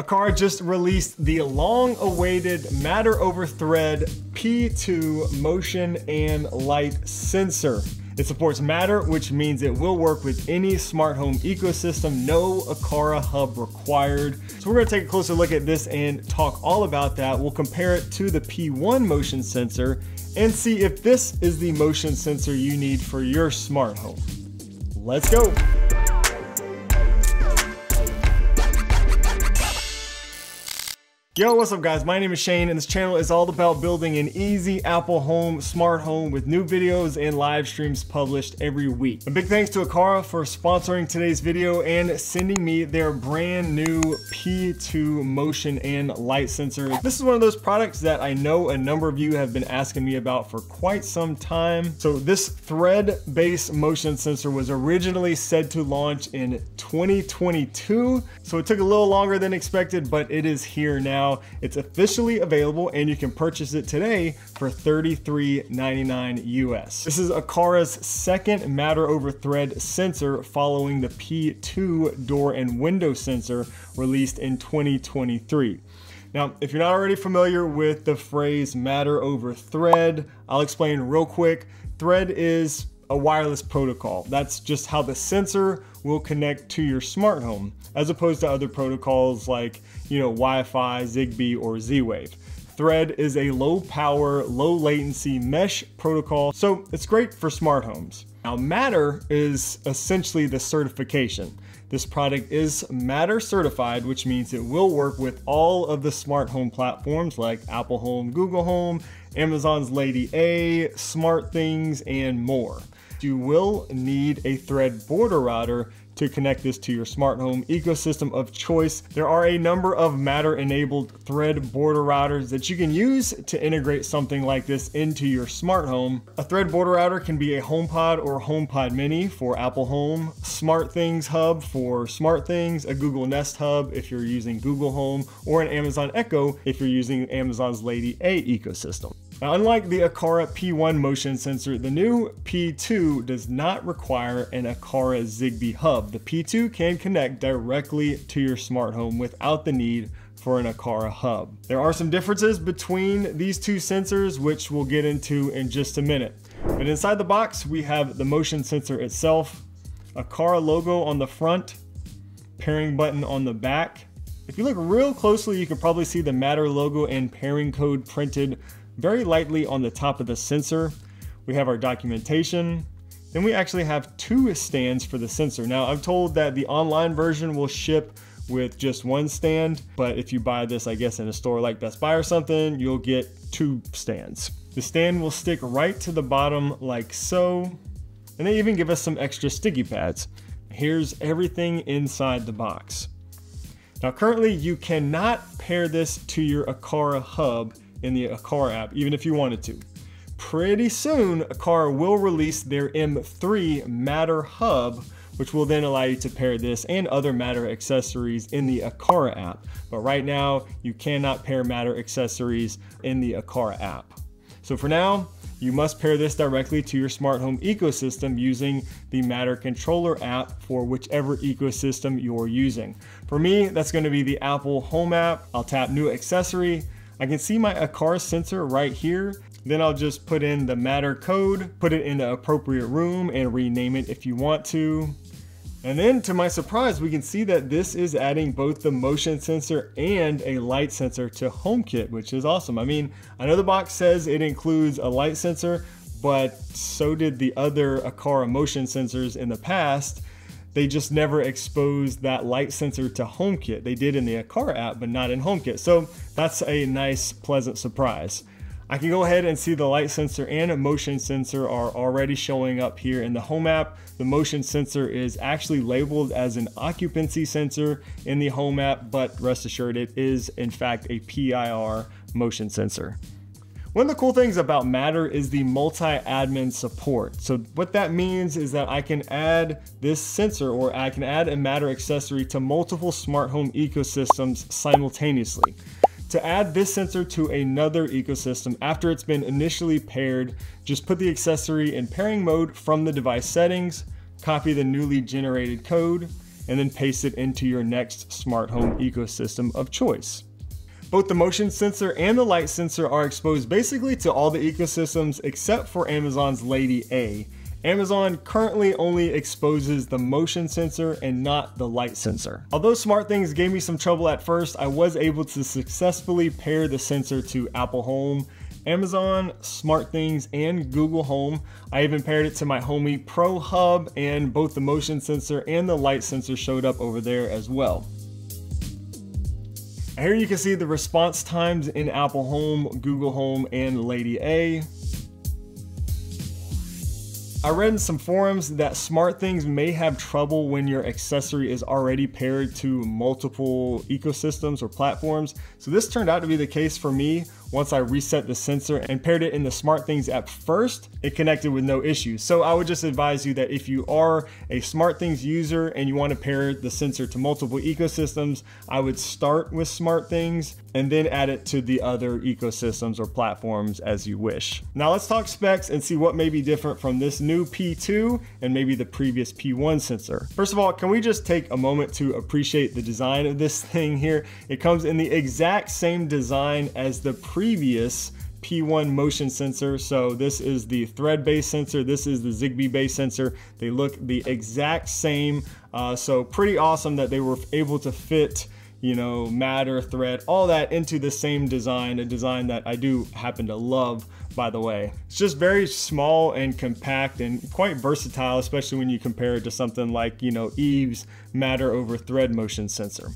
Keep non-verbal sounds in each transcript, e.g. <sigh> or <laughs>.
Aqara just released the long-awaited Matter over Thread P2 motion and light sensor. It supports Matter, which means it will work with any smart home ecosystem, no Aqara hub required. So we're gonna take a closer look at this and talk all about that. We'll compare it to the P1 motion sensor and see if this is the motion sensor you need for your smart home. Let's go. Yo, what's up guys? My name is Shane and this channel is all about building an easy Apple home, smart home with new videos and live streams published every week. A big thanks to Aqara for sponsoring today's video and sending me their brand new P2 motion and light sensor. This is one of those products that I know a number of you have been asking me about for quite some time. So this thread-based motion sensor was originally said to launch in 2022. So it took a little longer than expected, but it is here now now. It's officially available and you can purchase it today for $33.99 US. This is Aqara's second Matter over Thread sensor following the P2 door and window sensor released in 2023. Now, if you're not already familiar with the phrase matter over thread, I'll explain real quick. Thread is a wireless protocol. That's just how the sensor will connect to your smart home, as opposed to other protocols like, you know, Wi-Fi, Zigbee, or Z-Wave. Thread is a low power, low latency mesh protocol, so it's great for smart homes. Now Matter is essentially the certification. This product is Matter certified, which means it will work with all of the smart home platforms like Apple Home, Google Home, Amazon's Lady A, SmartThings, and more you will need a thread border router to connect this to your smart home ecosystem of choice. There are a number of Matter enabled thread border routers that you can use to integrate something like this into your smart home. A thread border router can be a HomePod or HomePod Mini for Apple Home, SmartThings Hub for SmartThings, a Google Nest Hub if you're using Google Home, or an Amazon Echo if you're using Amazon's Lady A ecosystem. Now, unlike the Aqara P1 motion sensor, the new P2 does not require an Aqara Zigbee hub. The P2 can connect directly to your smart home without the need for an Aqara hub. There are some differences between these two sensors, which we'll get into in just a minute. But inside the box, we have the motion sensor itself, Aqara logo on the front, pairing button on the back. If you look real closely, you can probably see the Matter logo and pairing code printed very lightly on the top of the sensor. We have our documentation. Then we actually have two stands for the sensor. Now I'm told that the online version will ship with just one stand, but if you buy this, I guess in a store like Best Buy or something, you'll get two stands. The stand will stick right to the bottom like so, and they even give us some extra sticky pads. Here's everything inside the box. Now currently you cannot pair this to your Aqara hub in the Aqara app, even if you wanted to. Pretty soon, Aqara will release their M3 Matter Hub, which will then allow you to pair this and other Matter accessories in the Aqara app. But right now, you cannot pair Matter accessories in the Aqara app. So for now, you must pair this directly to your smart home ecosystem using the Matter controller app for whichever ecosystem you're using. For me, that's gonna be the Apple Home app. I'll tap new accessory, I can see my Aqara sensor right here. Then I'll just put in the matter code, put it in the appropriate room and rename it if you want to. And then to my surprise, we can see that this is adding both the motion sensor and a light sensor to HomeKit, which is awesome. I mean, I know the box says it includes a light sensor, but so did the other Aqara motion sensors in the past they just never exposed that light sensor to HomeKit. They did in the Aqara app, but not in HomeKit. So that's a nice, pleasant surprise. I can go ahead and see the light sensor and motion sensor are already showing up here in the home app. The motion sensor is actually labeled as an occupancy sensor in the home app, but rest assured it is in fact a PIR motion sensor. One of the cool things about Matter is the multi-admin support. So what that means is that I can add this sensor or I can add a Matter accessory to multiple smart home ecosystems simultaneously. To add this sensor to another ecosystem after it's been initially paired, just put the accessory in pairing mode from the device settings, copy the newly generated code, and then paste it into your next smart home ecosystem of choice. Both the motion sensor and the light sensor are exposed basically to all the ecosystems except for Amazon's Lady A. Amazon currently only exposes the motion sensor and not the light sensor. Although SmartThings gave me some trouble at first, I was able to successfully pair the sensor to Apple Home, Amazon, SmartThings, and Google Home. I even paired it to my Homey Pro Hub and both the motion sensor and the light sensor showed up over there as well. Here you can see the response times in Apple Home, Google Home, and Lady A. I read in some forums that SmartThings may have trouble when your accessory is already paired to multiple ecosystems or platforms. So this turned out to be the case for me. Once I reset the sensor and paired it in the SmartThings app first, it connected with no issues. So I would just advise you that if you are a SmartThings user and you want to pair the sensor to multiple ecosystems, I would start with SmartThings and then add it to the other ecosystems or platforms as you wish. Now let's talk specs and see what may be different from this new P2 and maybe the previous P1 sensor. First of all, can we just take a moment to appreciate the design of this <laughs> thing here? It comes in the exact same design as the previous previous P1 motion sensor. So this is the thread based sensor. This is the Zigbee based sensor. They look the exact same. Uh, so pretty awesome that they were able to fit you know, matter, thread, all that into the same design, a design that I do happen to love, by the way. It's just very small and compact and quite versatile, especially when you compare it to something like, you know, Eve's matter over thread motion sensor.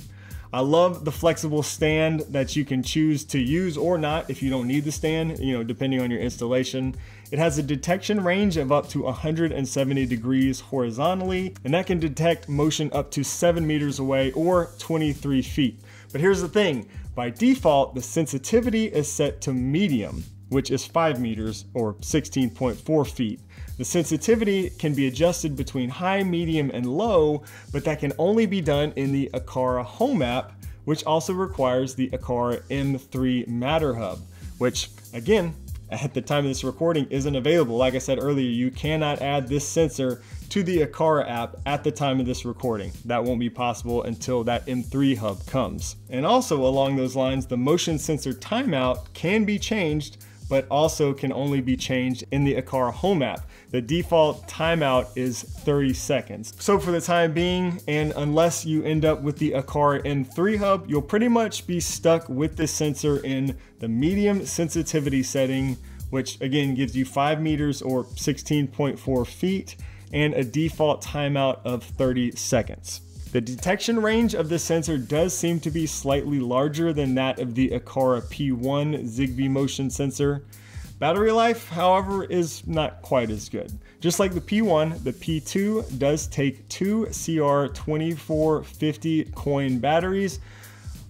I love the flexible stand that you can choose to use or not if you don't need the stand, you know, depending on your installation. It has a detection range of up to 170 degrees horizontally, and that can detect motion up to 7 meters away or 23 feet. But here's the thing, by default, the sensitivity is set to medium, which is 5 meters or 16.4 feet. The sensitivity can be adjusted between high, medium, and low, but that can only be done in the Aqara Home app, which also requires the Aqara M3 Matter Hub, which again, at the time of this recording isn't available. Like I said earlier, you cannot add this sensor to the Aqara app at the time of this recording. That won't be possible until that M3 hub comes. And also along those lines, the motion sensor timeout can be changed but also can only be changed in the Aqara Home app. The default timeout is 30 seconds. So for the time being, and unless you end up with the Aqara M3 hub, you'll pretty much be stuck with this sensor in the medium sensitivity setting, which again gives you five meters or 16.4 feet and a default timeout of 30 seconds. The detection range of the sensor does seem to be slightly larger than that of the Aqara P1 Zigbee motion sensor. Battery life, however, is not quite as good. Just like the P1, the P2 does take two CR2450 coin batteries,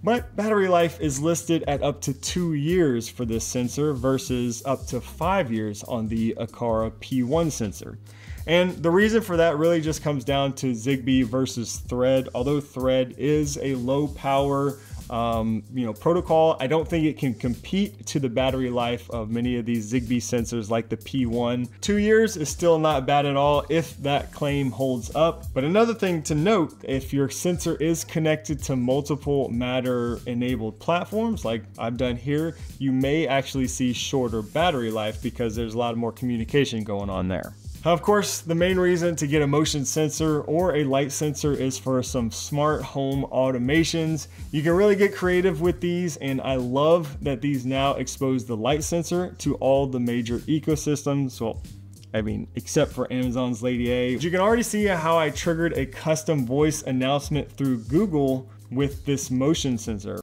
but battery life is listed at up to two years for this sensor versus up to five years on the Aqara P1 sensor. And the reason for that really just comes down to Zigbee versus Thread. Although Thread is a low power um, you know, protocol. I don't think it can compete to the battery life of many of these Zigbee sensors like the P1. Two years is still not bad at all if that claim holds up. But another thing to note, if your sensor is connected to multiple Matter enabled platforms like I've done here, you may actually see shorter battery life because there's a lot more communication going on there. Of course, the main reason to get a motion sensor or a light sensor is for some smart home automations. You can really get creative with these and I love that these now expose the light sensor to all the major ecosystems. Well, I mean, except for Amazon's Lady A. You can already see how I triggered a custom voice announcement through Google with this motion sensor.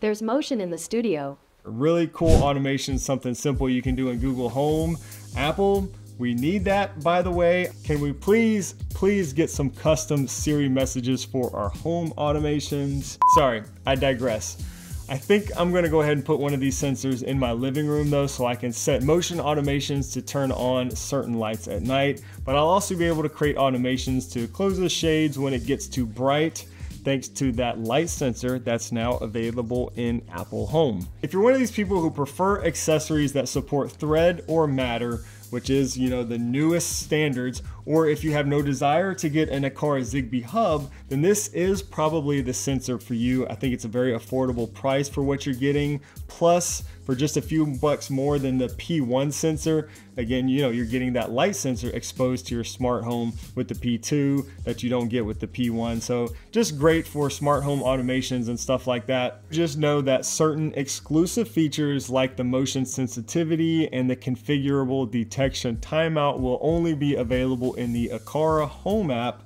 There's motion in the studio. Really cool automation, something simple you can do in Google Home. Apple, we need that, by the way. Can we please, please get some custom Siri messages for our home automations? Sorry, I digress. I think I'm gonna go ahead and put one of these sensors in my living room though, so I can set motion automations to turn on certain lights at night, but I'll also be able to create automations to close the shades when it gets too bright thanks to that light sensor that's now available in Apple Home. If you're one of these people who prefer accessories that support thread or matter, which is, you know, the newest standards, or if you have no desire to get an Aqara Zigbee hub, then this is probably the sensor for you. I think it's a very affordable price for what you're getting. Plus, for just a few bucks more than the P1 sensor. Again, you know, you're getting that light sensor exposed to your smart home with the P2 that you don't get with the P1. So just great for smart home automations and stuff like that. Just know that certain exclusive features like the motion sensitivity and the configurable detection timeout will only be available in the Aqara Home app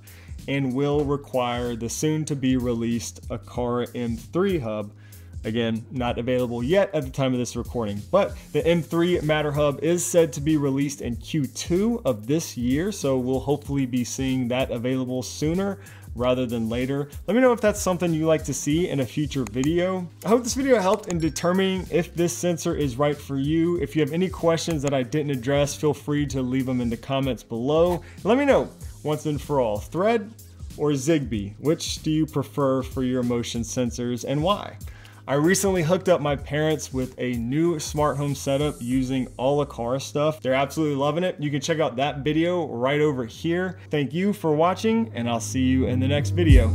and will require the soon to be released Aqara M3 hub. Again, not available yet at the time of this recording, but the M3 Matter Hub is said to be released in Q2 of this year, so we'll hopefully be seeing that available sooner rather than later. Let me know if that's something you like to see in a future video. I hope this video helped in determining if this sensor is right for you. If you have any questions that I didn't address, feel free to leave them in the comments below. Let me know once and for all, Thread or Zigbee, which do you prefer for your motion sensors and why? I recently hooked up my parents with a new smart home setup using all Aqara stuff. They're absolutely loving it. You can check out that video right over here. Thank you for watching and I'll see you in the next video.